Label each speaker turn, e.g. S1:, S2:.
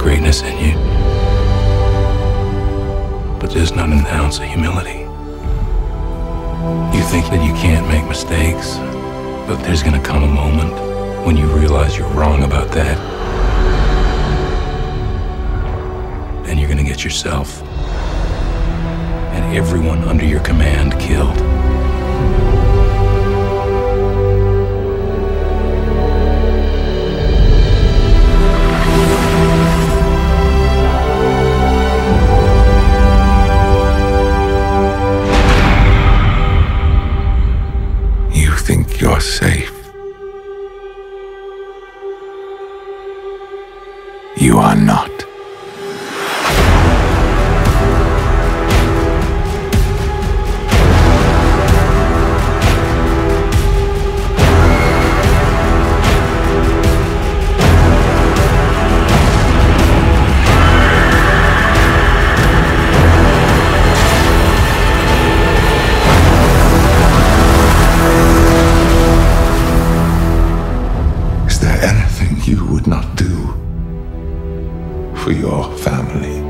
S1: greatness in you. But there's not an ounce of humility. You think that you can't make mistakes, but there's gonna come a moment when you realize you're wrong about that. And you're gonna get yourself and everyone under your command killed.
S2: are safe. You are not. you would not do for your family.